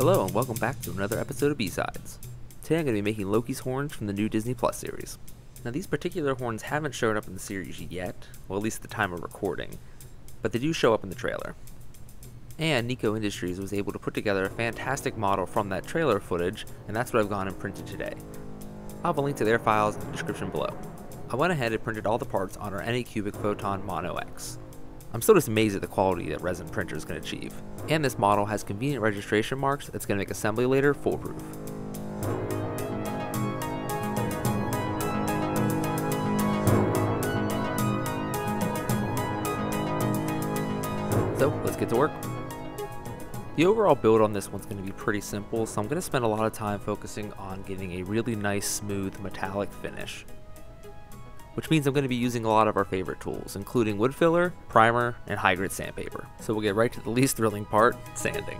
Hello and welcome back to another episode of B-Sides. Today I'm going to be making Loki's horns from the new Disney Plus series. Now these particular horns haven't shown up in the series yet, well at least at the time of recording, but they do show up in the trailer. And Nikko Industries was able to put together a fantastic model from that trailer footage, and that's what I've gone and printed today. I'll have a link to their files in the description below. I went ahead and printed all the parts on our Anycubic Photon Mono X. I'm still just amazed at the quality that resin printers can achieve. And this model has convenient registration marks that's going to make assembly later foolproof. So let's get to work. The overall build on this one's going to be pretty simple, so I'm going to spend a lot of time focusing on getting a really nice smooth metallic finish which means I'm going to be using a lot of our favorite tools, including wood filler, primer, and high grit sandpaper. So we'll get right to the least thrilling part, sanding.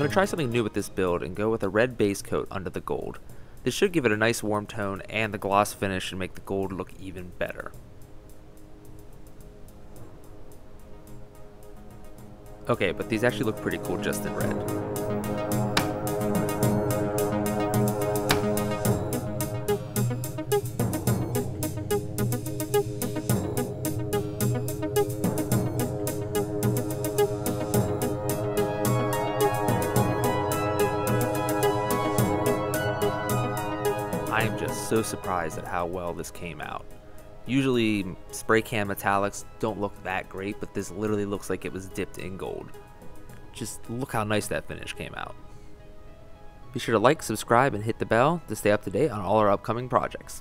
Going to try something new with this build and go with a red base coat under the gold. This should give it a nice warm tone and the gloss finish and make the gold look even better. Okay, but these actually look pretty cool just in red. I am just so surprised at how well this came out. Usually, spray can metallics don't look that great, but this literally looks like it was dipped in gold. Just look how nice that finish came out. Be sure to like, subscribe, and hit the bell to stay up to date on all our upcoming projects.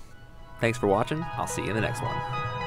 Thanks for watching, I'll see you in the next one.